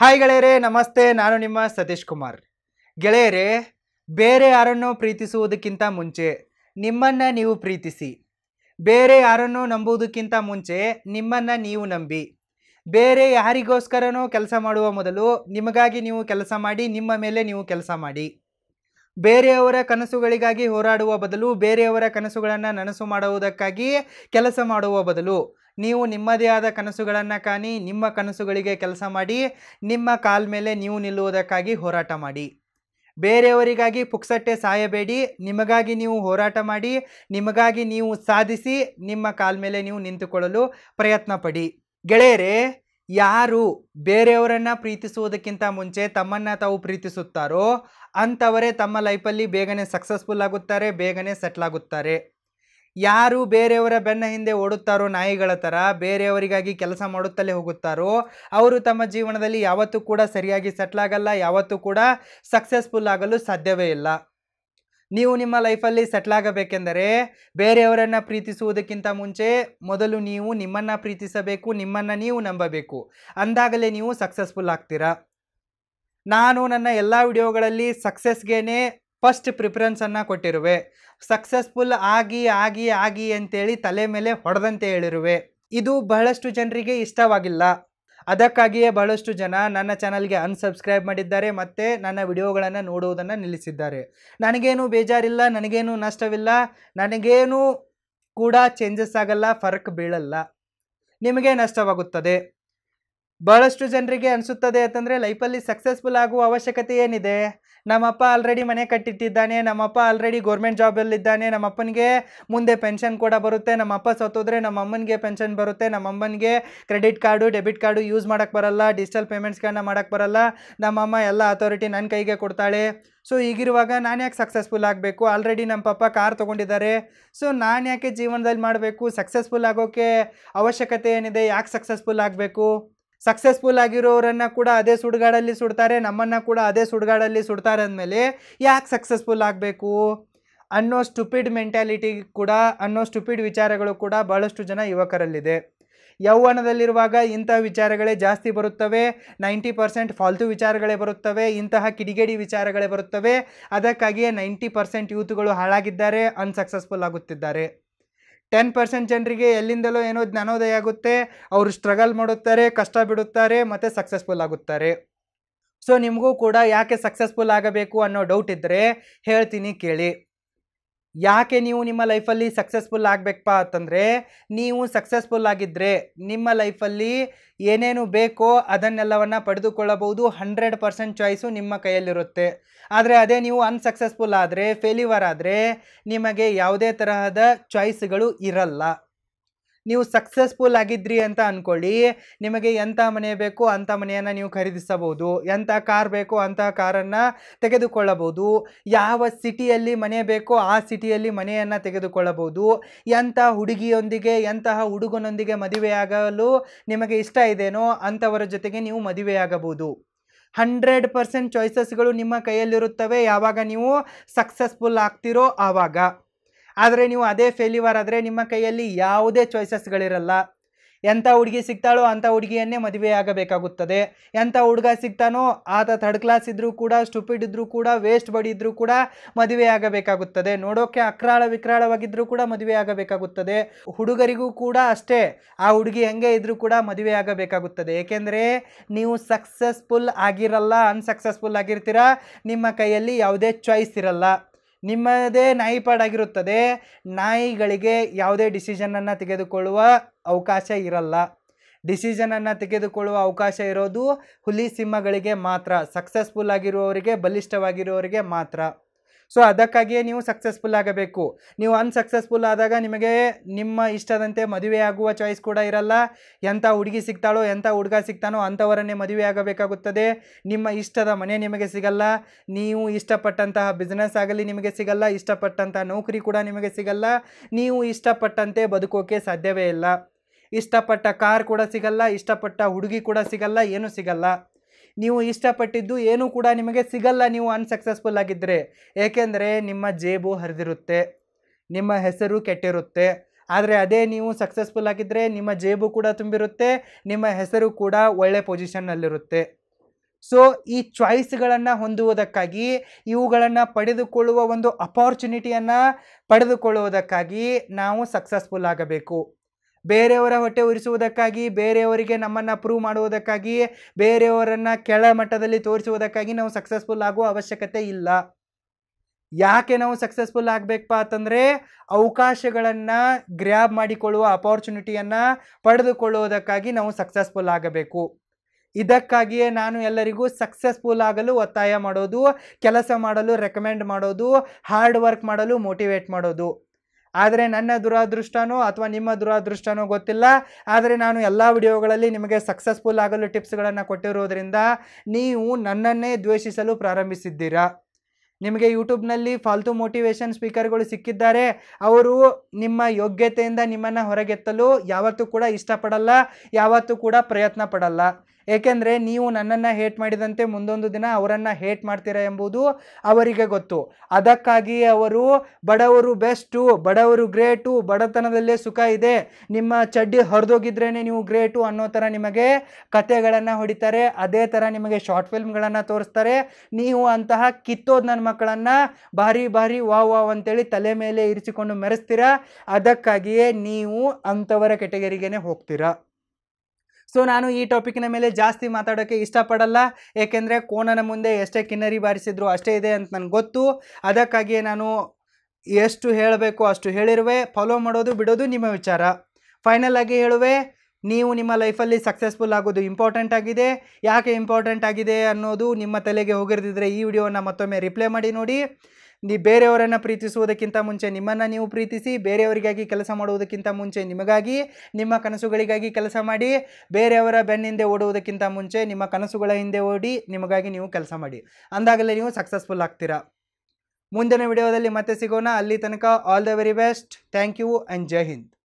Hi ಗೆಳೆಯರೇ, ನಮಸ್ತೆ. ನಾನು ನಿಮ್ಮ ಸತೀಶ್ ಕುಮಾರ್. ಗೆಳೆಯರೇ, ಬೇರೆ ಯಾರನ್ನು ಪ್ರೀತಿಸುವುದಕ್ಕಿಂತ ಮುಂಚೆ ನಿಮ್ಮನ್ನು ನೀವು ಪ್ರೀತಿಸಿ. ಬೇರೆ ಯಾರನ್ನು ನಂಬುವುದಕ್ಕಿಂತ ಮುಂಚೆ ನಿಮ್ಮನ್ನು ನೀವು ನಂಬಿ. ಬೇರೆ ಯಾರಿಗೋಸ್ಕರನೂ ಕೆಲಸ ಮಾಡುವ ಮೊದಲು ನಿಮಗಾಗಿ ನೀವು ಕೆಲಸ ಮಾಡಿ, ನಿಮ್ಮ ಮೇಲೆ ನೀವು ಕೆಲಸ ಮಾಡಿ. ಬೇರೆಯವರ ಕನಸುಗಳಿಗಾಗಿ ಹೋರಾಡುವ ಬದಲು ಬೇರೆಯವರ ಕನಸುಗಳನ್ನು ನನಸು ಮಾಡುವುದಕ್ಕಾಗಿ ಕೆಲಸ ಮಾಡುವ ಬದಲು ನೀವು ನಿಮ್ಮದೇ ಆದ ಕನಸುಗಳನ್ನು ಕಾಣಿ, ನಿಮ್ಮ ಕನಸುಗಳಿಗೆ ಕೆಲಸ ಮಾಡಿ, ನಿಮ್ಮ ಕಾಲ್ ಮೇಲೆ ನೀವು ನಿಲ್ಲುವುದಕ್ಕಾಗಿ ಹೋರಾಟ ಮಾಡಿ. ಬೇರೆಯವರಿಗಾಗಿ ಪುಕ್ಸಟ್ಟೆ ಸಾಯಬೇಡಿ, ನಿಮಗಾಗಿ ನೀವು ಹೋರಾಟ ಮಾಡಿ, ನಿಮಗಾಗಿ ನೀವು ಸಾಧಿಸಿ, ನಿಮ್ಮ ಕಾಲ್ ಮೇಲೆ ನೀವು ನಿಂತುಕೊಳ್ಳಲು ಪ್ರಯತ್ನ ಪಡಿ ಗೆಳೆಯರೇ, ಯಾರು ಬೇರೆಯವರನ್ನು ಪ್ರೀತಿಸುವುದಕ್ಕಿಂತ ಮುಂಚೆ ತಮ್ಮನ್ನು ತಾವು ಪ್ರೀತಿಸುತ್ತಾರೋ, ಅಂಥವರೇ ತಮ್ಮ ಲೈಫಲ್ಲಿ ಬೇಗನೆ ಸಕ್ಸಸ್ಫುಲ್ ಆಗುತ್ತಾರೆ, ಬೇಗನೆ ಸೆಟ್ಲ್ ಆಗುತ್ತಾರೆ. ಯಾರು ಬೇರೆಯವರ ಬೆನ್ನ ಹಿಂದೆ ಓಡುತ್ತಾರೋ ನಾಯಿಗಳ ಥರ ಬೇರೆಯವರಿಗಾಗಿ ಕೆಲಸ ಮಾಡುತ್ತಲೇ ಹೋಗುತ್ತಾರೋ, ಅವರು ತಮ್ಮ ಜೀವನದಲ್ಲಿ ಯಾವತ್ತೂ ಕೂಡ ಸರಿಯಾಗಿ ಸೆಟ್ಲ್ ಆಗಲ್ಲ, ಯಾವತ್ತೂ ಕೂಡ ಸಕ್ಸಸ್ಫುಲ್ ಆಗಲು ಸಾಧ್ಯವೇ ಇಲ್ಲ. ನೀವು ನಿಮ್ಮ ಲೈಫಲ್ಲಿ ಸೆಟ್ಲ್ ಆಗಬೇಕೆಂದರೆ ಬೇರೆಯವರನ್ನು ಪ್ರೀತಿಸುವುದಕ್ಕಿಂತ ಮುಂಚೆ ಮೊದಲು ನೀವು ನಿಮ್ಮನ್ನು ಪ್ರೀತಿಸಬೇಕು, ನಿಮ್ಮನ್ನು ನೀವು ನಂಬಬೇಕು. ಅಂದಾಗಲೇ ನೀವು ಸಕ್ಸಸ್ಫುಲ್ ಆಗ್ತೀರಾ. ನಾನು ನನ್ನ ಎಲ್ಲ ವಿಡಿಯೋಗಳಲ್ಲಿ ಸಕ್ಸಸ್ಗೇನೆ ಫಸ್ಟ್ ಪ್ರಿಫರೆನ್ಸನ್ನು ಕೊಟ್ಟಿರುವೆ. ಸಕ್ಸಸ್ಫುಲ್ ಆಗಿ ಆಗಿ ಆಗಿ ಅಂತೇಳಿ ತಲೆ ಮೇಲೆ ಹೊಡೆದಂತೆ ಹೇಳಿರುವೆ. ಇದು ಬಹಳಷ್ಟು ಜನರಿಗೆ ಇಷ್ಟವಾಗಿಲ್ಲ. ಅದಕ್ಕಾಗಿಯೇ ಬಹಳಷ್ಟು ಜನ ನನ್ನ ಚಾನಲ್ಗೆ ಅನ್ಸಬ್ಸ್ಕ್ರೈಬ್ ಮಾಡಿದ್ದಾರೆ ಮತ್ತು ನನ್ನ ವಿಡಿಯೋಗಳನ್ನು ನೋಡುವುದನ್ನು ನಿಲ್ಲಿಸಿದ್ದಾರೆ. ನನಗೇನು ಬೇಜಾರಿಲ್ಲ, ನನಗೇನು ನಷ್ಟವಿಲ್ಲ, ನನಗೇನು ಕೂಡ ಚೇಂಜಸ್ ಆಗಲ್ಲ, ಫರಕ್ ಬೀಳಲ್ಲ. ನಿಮಗೆ ನಷ್ಟವಾಗುತ್ತದೆ. ಬಹಳಷ್ಟು ಜನರಿಗೆ ಅನಿಸುತ್ತದೆ ಅಂತಂದರೆ ಲೈಫಲ್ಲಿ ಸಕ್ಸಸ್ಫುಲ್ ಆಗುವ ಅವಶ್ಯಕತೆ ಏನಿದೆ? ನಮ್ಮಪ್ಪ ಆಲ್ರೆಡಿ ಮನೆ ಕಟ್ಟಿಟ್ಟಿದ್ದಾನೆ, ನಮ್ಮಪ್ಪ ಆಲ್ರೆಡಿ ಗೌರ್ಮೆಂಟ್ ಜಾಬಲ್ಲಿದ್ದಾನೆ ನಮ್ಮಪ್ಪನಿಗೆ ಮುಂದೆ ಪೆನ್ಷನ್ ಕೂಡ ಬರುತ್ತೆ, ನಮ್ಮಪ್ಪ ಸತ್ತೋದ್ರೆ ನಮ್ಮ ಅಮ್ಮನಿಗೆ ಪೆನ್ಷನ್ ಬರುತ್ತೆ ನಮ್ಮ ಅಮ್ಮನಿಗೆ credit card debit card use ಮಾಡೋಕ್ಕೆ ಬರಲ್ಲ ಡಿಜಿಟಲ್ ಪೇಮೆಂಟ್ಸ್ಗಳನ್ನ ಮಾಡೋಕ್ಕೆ ಬರಲ್ಲ, ನಮ್ಮಮ್ಮ ಎಲ್ಲ ಅಥಾರಿಟಿ ನನ್ನ ಕೈಗೆ ಕೊಡ್ತಾಳೆ. ಸೊ ಈಗಿರುವಾಗ ನಾನು ಯಾಕೆ ಸಕ್ಸಸ್ಫುಲ್ ಆಗಬೇಕು? ಆಲ್ರೆಡಿ ನಮ್ಮ ಪಪ್ಪ ಕಾರ್ ತೊಗೊಂಡಿದ್ದಾರೆ. ಸೊ ನಾನು ಯಾಕೆ ಜೀವನದಲ್ಲಿ ಮಾಡಬೇಕು? ಸಕ್ಸಸ್ಫುಲ್ ಆಗೋಕ್ಕೆ ಅವಶ್ಯಕತೆ ಏನಿದೆ? ಯಾಕೆ ಸಕ್ಸಸ್ಫುಲ್ ಆಗಬೇಕು? ಸಕ್ಸಸ್ಫುಲ್ ಆಗಿರೋರನ್ನು ಕೂಡ ಅದೇ ಸುಡುಗಾಡಲ್ಲಿ ಸುಡ್ತಾರೆ, ನಮ್ಮನ್ನು ಕೂಡ ಅದೇ ಸುಡುಗಾಡಲ್ಲಿ ಸುಡ್ತಾರೆ ಅಂದಮೇಲೆ ಯಾಕೆ ಸಕ್ಸಸ್ಫುಲ್ ಆಗಬೇಕು? ಅನ್ನೋ ಸ್ಟುಪಿಡ್ ಮೆಂಟ್ಯಾಲಿಟಿ ಕೂಡ, ಅನ್ನೋ ಸ್ಟುಪಿಡ್ ವಿಚಾರಗಳು ಕೂಡ ಭಾಳಷ್ಟು ಜನ ಯುವಕರಲ್ಲಿದೆ. ಯೌವನದಲ್ಲಿರುವಾಗ ಇಂತಹ ವಿಚಾರಗಳೇ ಜಾಸ್ತಿ ಬರುತ್ತವೆ, ನೈಂಟಿ ಪರ್ಸೆಂಟ್ ಫಾಲ್ತು ವಿಚಾರಗಳೇ ಬರುತ್ತವೆ, ಇಂತಹ ಕಿಡಿಗೇಡಿ ವಿಚಾರಗಳೇ ಬರುತ್ತವೆ, ಅದಕ್ಕಾಗಿಯೇ ನೈಂಟಿ ಪರ್ಸೆಂಟ್ ಯೂತ್ಗಳು ಹಾಳಾಗಿದ್ದಾರೆ ಅನ್ಸಕ್ಸಸ್ಫುಲ್ ಆಗುತ್ತಿದ್ದಾರೆ. ಟೆನ್ ಪರ್ಸೆಂಟ್ ಜನರಿಗೆ ಎಲ್ಲಿಂದಲೋ ಏನೋ ಜ್ಞಾನೋದಯ ಆಗುತ್ತೆ, ಅವರು ಸ್ಟ್ರಗಲ್ ಮಾಡುತ್ತಾರೆ, ಕಷ್ಟ ಬಿಡುತ್ತಾರೆ, ಮತ್ತು ಸಕ್ಸಸ್ಫುಲ್ ಆಗುತ್ತಾರೆ. ಸೊ ನಿಮಗೂ ಕೂಡ ಯಾಕೆ ಸಕ್ಸಸ್ಫುಲ್ ಆಗಬೇಕು ಅನ್ನೋ ಡೌಟ್ ಇದ್ದರೆ ಹೇಳ್ತೀನಿ ಕೇಳಿ. ಯಾಕೆ ನೀವು ನಿಮ್ಮ ಲೈಫಲ್ಲಿ ಸಕ್ಸಸ್ಫುಲ್ ಆಗಬೇಕಪ್ಪ ಅಂತಂದರೆ, ನೀವು ಸಕ್ಸಸ್ಫುಲ್ ಆಗಿದ್ದರೆ ನಿಮ್ಮ ಲೈಫಲ್ಲಿ ಏನೇನು ಬೇಕೋ ಅದನ್ನೆಲ್ಲವನ್ನು ಪಡೆದುಕೊಳ್ಳಬಹುದು ಹಂಡ್ರೆಡ್ ಪರ್ಸೆಂಟ್ ಚಾಯ್ಸು ನಿಮ್ಮ ಕೈಯಲ್ಲಿರುತ್ತೆ. ಆದರೆ ಅದೇ ನೀವು ಅನ್ಸಕ್ಸಸ್ಫುಲ್ ಆದರೆ ಫೇಲ್ಯೂವರ್ ಆದರೆ ನಿಮಗೆ ಯಾವುದೇ ತರಹದ ಚಾಯ್ಸ್ಗಳು ಇರಲ್ಲ. ನೀವು ಸಕ್ಸಸ್ಫುಲ್ ಆಗಿದ್ರಿ ಅಂತ ಅಂದ್ಕೊಳ್ಳಿ ನಿಮಗೆ ಎಂಥ ಮನೆ ಬೇಕೋ ಅಂಥ ಮನೆಯನ್ನು ನೀವು ಖರೀದಿಸಬಹುದು. ಎಂಥ ಕಾರ್ ಬೇಕೋ ಅಂಥ ಕಾರನ್ನು ತೆಗೆದುಕೊಳ್ಳಬಹುದು. ಯಾವ ಸಿಟಿಯಲ್ಲಿ ಮನೆ ಬೇಕೋ ಆ ಸಿಟಿಯಲ್ಲಿ ಮನೆಯನ್ನು ತೆಗೆದುಕೊಳ್ಳಬಹುದು. ಎಂಥ ಹುಡುಗಿಯೊಂದಿಗೆ ಎಂತಹ ಹುಡುಗನೊಂದಿಗೆ ಮದುವೆಯಾಗಲು ನಿಮಗೆ ಇಷ್ಟ ಇದೆಯೋ ಅಂಥವರ ಜೊತೆಗೆ ನೀವು ಮದುವೆಯಾಗಬಹುದು ಹಂಡ್ರೆಡ್ ಪರ್ಸೆಂಟ್ ಚಾಯ್ಸಸ್ಗಳು ನಿಮ್ಮ ಕೈಯಲ್ಲಿರುತ್ತವೆ. ಯಾವಾಗ ನೀವು ಸಕ್ಸಸ್ಫುಲ್ ಆಗ್ತಿರೋ ಆವಾಗ. ಆದರೆ ನೀವು ಅದೇ ಫೇಲ್ಯೂವರ್ ಆದರೆ ನಿಮ್ಮ ಕೈಯಲ್ಲಿ ಯಾವುದೇ ಚಾಯ್ಸಸ್ಗಳಿರಲ್ಲ ಎಂಥ ಹುಡುಗಿ ಸಿಗ್ತಾಳೋ ಅಂಥ ಹುಡುಗಿಯನ್ನೇ ಮದುವೆ ಆಗಬೇಕಾಗುತ್ತದೆ. ಎಂಥ ಹುಡುಗ ಸಿಗ್ತಾನೋ ಆತ ಥರ್ಡ್ ಕ್ಲಾಸ್ ಇದ್ದರೂ ಕೂಡ ಸ್ಟುಪಿಡ್ ಇದ್ದರೂ ಕೂಡ ವೇಸ್ಟ್ ಬಡಿ ಇದ್ದರೂ ಕೂಡ ಮದುವೆ ಆಗಬೇಕಾಗುತ್ತದೆ. ನೋಡೋಕ್ಕೆ ಅಕ್ರಾಳ ವಿಕ್ರಾಳವಾಗಿದ್ದರೂ ಕೂಡ ಮದುವೆ ಆಗಬೇಕಾಗುತ್ತದೆ. ಹುಡುಗರಿಗೂ ಕೂಡ ಅಷ್ಟೇ, ಆ ಹುಡುಗಿ ಹೆಂಗೆ ಇದ್ದರೂ ಕೂಡ ಮದುವೆ ಆಗಬೇಕಾಗುತ್ತದೆ. ಏಕೆಂದರೆ ನೀವು ಸಕ್ಸಸ್ಫುಲ್ ಆಗಿರಲ್ಲ ಅನ್ಸಕ್ಸಸ್ಫುಲ್ ಆಗಿರ್ತೀರ, ನಿಮ್ಮ ಕೈಯಲ್ಲಿ ಯಾವುದೇ ಚಾಯ್ಸ್ ಇರಲ್ಲ. ನಿಮ್ಮದೇ ನಾಯಿಪಾಡಾಗಿರುತ್ತದೆ. ನಾಯಿಗಳಿಗೆ ಯಾವುದೇ ಡಿಸಿಷನನ್ನು ತೆಗೆದುಕೊಳ್ಳುವ ಅವಕಾಶ ಇರಲ್ಲ. ಡಿಸಿಷನನ್ನು ತೆಗೆದುಕೊಳ್ಳುವ ಅವಕಾಶ ಇರೋದು ಹುಲಿ ಸಿಂಹಗಳಿಗೆ ಮಾತ್ರ. ಸಕ್ಸಸ್ಫುಲ್ ಆಗಿರುವವರಿಗೆ, ಬಲಿಷ್ಠವಾಗಿರುವವರಿಗೆ ಮಾತ್ರ. ಸೊ ಅದಕ್ಕಾಗಿಯೇ ನೀವು ಸಕ್ಸಸ್ಫುಲ್ ಆಗಬೇಕು. ನೀವು ಅನ್ಸಕ್ಸಸ್ಫುಲ್ ಆದಾಗ ನಿಮಗೆ ನಿಮ್ಮ ಇಷ್ಟದಂತೆ ಮದುವೆ ಆಗುವ ಚಾಯ್ಸ್ ಕೂಡ ಇರಲ್ಲ. ಎಂಥ ಹುಡುಗಿ ಸಿಗ್ತಾಳೋ, ಎಂಥ ಹುಡುಗ ಸಿಗ್ತಾನೋ ಅಂಥವರನ್ನೇ ಮದುವೆ ಆಗಬೇಕಾಗುತ್ತದೆ. ನಿಮ್ಮ ಇಷ್ಟದ ಮನೆ ನಿಮಗೆ ಸಿಗಲ್ಲ. ನೀವು ಇಷ್ಟಪಟ್ಟಂತಹ ಬಿಸ್ನೆಸ್ ಆಗಲಿ ನಿಮಗೆ ಸಿಗಲ್ಲ. ಇಷ್ಟಪಟ್ಟಂತಹ ನೌಕರಿ ಕೂಡ ನಿಮಗೆ ಸಿಗಲ್ಲ. ನೀವು ಇಷ್ಟಪಟ್ಟಂತೆ ಬದುಕೋಕೆ ಸಾಧ್ಯವೇ ಇಲ್ಲ. ಇಷ್ಟಪಟ್ಟ ಕಾರ್ ಕೂಡ ಸಿಗಲ್ಲ. ಇಷ್ಟಪಟ್ಟ ಹುಡುಗಿ ಕೂಡ ಸಿಗಲ್ಲ. ಏನೂ ಸಿಗಲ್ಲ. ನೀವು ಇಷ್ಟಪಟ್ಟಿದ್ದು ಏನೂ ಕೂಡ ನಿಮಗೆ ಸಿಗಲ್ಲ ನೀವು ಅನ್ಸಕ್ಸಸ್ಫುಲ್ ಆಗಿದ್ದರೆ ಏಕೆಂದರೆ ನಿಮ್ಮ ಜೇಬು ಹರಿದಿರುತ್ತೆ, ನಿಮ್ಮ ಹೆಸರು ಕೆಟ್ಟಿರುತ್ತೆ. ಆದರೆ ಅದೇ ನೀವು ಸಕ್ಸಸ್ಫುಲ್ ಆಗಿದ್ದರೆ ನಿಮ್ಮ ಜೇಬು ಕೂಡ ತುಂಬಿರುತ್ತೆ, ನಿಮ್ಮ ಹೆಸರು ಕೂಡ ಒಳ್ಳೆ ಪೊಸಿಷನ್ನಲ್ಲಿರುತ್ತೆ ಸೊ ಈ ಚಾಯ್ಸ್ಗಳನ್ನು ಹೊಂದುವುದಕ್ಕಾಗಿ, ಇವುಗಳನ್ನು ಪಡೆದುಕೊಳ್ಳುವ ಒಂದು ಅಪಾರ್ಚುನಿಟಿಯನ್ನು ಪಡೆದುಕೊಳ್ಳುವುದಕ್ಕಾಗಿ ನಾವು ಸಕ್ಸಸ್ಫುಲ್ ಆಗಬೇಕು. ಬೇರೆಯವರ ಹೊಟ್ಟೆ ಉರಿಸುವುದಕ್ಕಾಗಿ, ಬೇರೆಯವರಿಗೆ ನಮ್ಮನ್ನು ಪ್ರೂವ್ ಮಾಡುವುದಕ್ಕಾಗಿ, ಬೇರೆಯವರನ್ನು ಕೆಳ ಮಟ್ಟದಲ್ಲಿ ತೋರಿಸುವುದಕ್ಕಾಗಿ ನಾವು ಸಕ್ಸಸ್ಫುಲ್ ಆಗುವ ಅವಶ್ಯಕತೆ ಇಲ್ಲ. ಯಾಕೆ ನಾವು ಸಕ್ಸಸ್ಫುಲ್ ಆಗಬೇಕಪ್ಪ ಅಂತಂದರೆ, ಅವಕಾಶಗಳನ್ನು ಗ್ರ್ಯಾಬ್ ಮಾಡಿಕೊಳ್ಳುವ ಅಪಾರ್ಚುನಿಟಿಯನ್ನು ಪಡೆದುಕೊಳ್ಳುವುದಕ್ಕಾಗಿ ನಾವು ಸಕ್ಸಸ್ಫುಲ್ ಆಗಬೇಕು. ಇದಕ್ಕಾಗಿಯೇ ನಾನು ಎಲ್ಲರಿಗೂ ಸಕ್ಸಸ್ಫುಲ್ ಆಗಲು ಒತ್ತಾಯ ಮಾಡೋದು, ಕೆಲಸ ಮಾಡಲು ರೆಕಮೆಂಡ್ ಮಾಡೋದು ಹಾರ್ಡ್ ವರ್ಕ್ ಮಾಡಲು ಮೋಟಿವೇಟ್ ಮಾಡೋದು. ಆದರೆ ನನ್ನ ದುರಾದೃಷ್ಟನೋ ಅಥವಾ ನಿಮ್ಮ ದುರಾದೃಷ್ಟನೋ ಗೊತ್ತಿಲ್ಲ. ಆದರೆ ನಾನು ಎಲ್ಲ ವಿಡಿಯೋಗಳಲ್ಲಿ ನಿಮಗೆ ಸಕ್ಸಸ್ಫುಲ್ ಆಗಲು ಟಿಪ್ಸ್ಗಳನ್ನು ಕೊಟ್ಟಿರೋದ್ರಿಂದ ನೀವು ನನ್ನನ್ನೇ ದ್ವೇಷಿಸಲು ಪ್ರಾರಂಭಿಸಿದ್ದೀರಾ? ನಿಮಗೆ ಯೂಟ್ಯೂಬ್ನಲ್ಲಿ ಫಾಲ್ತು ಮೋಟಿವೇಶನ್ ಸ್ಪೀಕರ್ಗಳು ಸಿಕ್ಕಿದ್ದಾರೆ. ಅವರು ನಿಮ್ಮ ಯೋಗ್ಯತೆಯಿಂದ ನಿಮ್ಮನ್ನು ಹೊರಗೆತ್ತಲು ಯಾವತ್ತೂ ಕೂಡ ಇಷ್ಟಪಡಲ್ಲ, ಯಾವತ್ತೂ ಕೂಡ ಪ್ರಯತ್ನ ಪಡಲ್ಲ ಏಕೆಂದರೆ ನೀವು ನನ್ನನ್ನು ಹೇಟ್ ಮಾಡಿದಂತೆ ಮುಂದೊಂದು ದಿನ ಅವರನ್ನು ಹೇಟ್ ಮಾಡ್ತೀರಾ ಎಂಬುದು ಅವರಿಗೆ ಗೊತ್ತು. ಅದಕ್ಕಾಗಿ ಅವರು ಬಡವರು ಬೆಸ್ಟು ಬಡವರು ಗ್ರೇಟು ಬಡತನದಲ್ಲೇ ಸುಖ ಇದೆ. ನಿಮ್ಮ ಚಡ್ಡಿ ಹರಿದೋಗಿದ್ರೇ ನೀವು ಗ್ರೇಟು ಅನ್ನೋ ಥರ ನಿಮಗೆ ಕತೆಗಳನ್ನು ಹೊಡಿತಾರೆ. ಅದೇ ಥರ ನಿಮಗೆ ಶಾರ್ಟ್ ಫಿಲ್ಮ್ಗಳನ್ನು ತೋರಿಸ್ತಾರೆ. ನೀವು ಅಂತಹ ಕಿತ್ತೋದು ನನ್ನ ಮಕ್ಕಳನ್ನು ಭಾರಿ ಭಾರಿ ವಾವ್ ವಾವ್ ಅಂತೇಳಿ ತಲೆ ಮೇಲೆ ಇರಿಸಿಕೊಂಡು ಮೆರೆಸ್ತೀರಾ? ಅದಕ್ಕಾಗಿಯೇ ನೀವು ಅಂಥವರ ಕೆಟಗರಿಗೇನೆ ಹೋಗ್ತೀರಾ. ಸೊ ನಾನು ಈ ಟಾಪಿಕ್ನ ಮೇಲೆ ಜಾಸ್ತಿ ಮಾತಾಡೋಕ್ಕೆ ಇಷ್ಟಪಡಲ್ಲ. ಏಕೆಂದರೆ ಕೋಣನ ಮುಂದೆ ಎಷ್ಟೇ ಕಿನ್ನರಿ ಬಾರಿಸಿದ್ರು ಅಷ್ಟೇ ಇದೆ ಅಂತ ನನಗೆ ಗೊತ್ತು. ಅದಕ್ಕಾಗಿಯೇ ನಾನು ಎಷ್ಟು ಹೇಳಬೇಕು ಅಷ್ಟು ಹೇಳಿರುವೆ. ಫಾಲೋ ಮಾಡೋದು ಬಿಡೋದು ನಿಮ್ಮ ವಿಚಾರ. ಫೈನಲ್ ಆಗಿ ಹೇಳುವೆ, ನೀವು ನಿಮ್ಮ ಲೈಫಲ್ಲಿ ಸಕ್ಸಸ್ಫುಲ್ ಆಗೋದು ಇಂಪಾರ್ಟೆಂಟ್ ಆಗಿದೆ. ಯಾಕೆ ಇಂಪಾರ್ಟೆಂಟ್ ಆಗಿದೆ ಅನ್ನೋದು ನಿಮ್ಮ ತಲೆಗೆ ಹೋಗಿರ್ದಿದ್ರೆ ಈ ವಿಡಿಯೋನ ಮತ್ತೊಮ್ಮೆ ರಿಪ್ಲೈ ಮಾಡಿ ನೋಡಿ. ನೀ ಬೇರೆಯವರನ್ನು ಪ್ರೀತಿಸುವುದಕ್ಕಿಂತ ಮುಂಚೆ ನಿಮ್ಮನ್ನು ನೀವು ಪ್ರೀತಿಸಿ, ಬೇರೆಯವರಿಗಾಗಿ ಕೆಲಸ ಮಾಡುವುದಕ್ಕಿಂತ ಮುಂಚೆ ನಿಮಗಾಗಿ, ನಿಮ್ಮ ಕನಸುಗಳಿಗಾಗಿ ಕೆಲಸ ಮಾಡಿ, ಬೇರೆಯವರ ಬೆನ್ನಿಂದೆ ಓಡುವುದಕ್ಕಿಂತ ಮುಂಚೆ ನಿಮ್ಮ ಕನಸುಗಳ ಹಿಂದೆ ಓಡಿ ನಿಮಗಾಗಿ ನೀವು ಕೆಲಸ ಮಾಡಿ. ಅಂದಾಗಲೇ ನೀವು ಸಕ್ಸಸ್ಫುಲ್ ಆಗ್ತೀರಾ. ಮುಂದಿನ ವಿಡಿಯೋದಲ್ಲಿ ಮತ್ತೆ ಸಿಗೋಣ. ಅಲ್ಲಿ ತನಕ all the very best thank you and Jai Hind